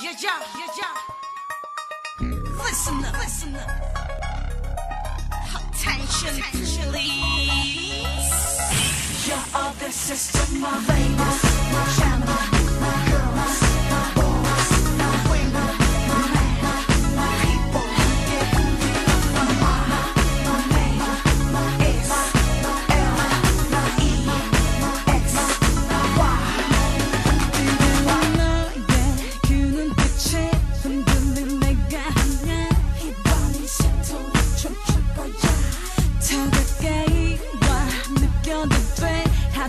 Yeah, yeah, yeah, yeah. Listen listen. Attention, Attention. please. You're of the system of labor, my channel.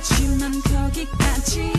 하지만 거기까지.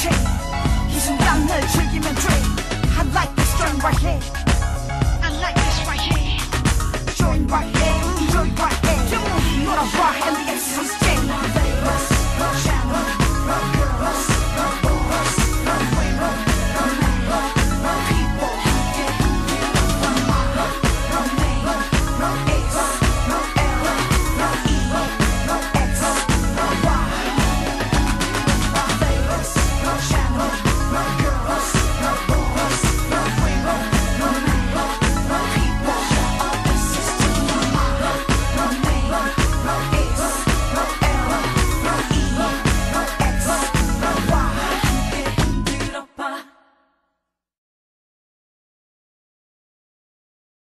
chick. 이 순간을 즐기면 drink. I like this drum right here.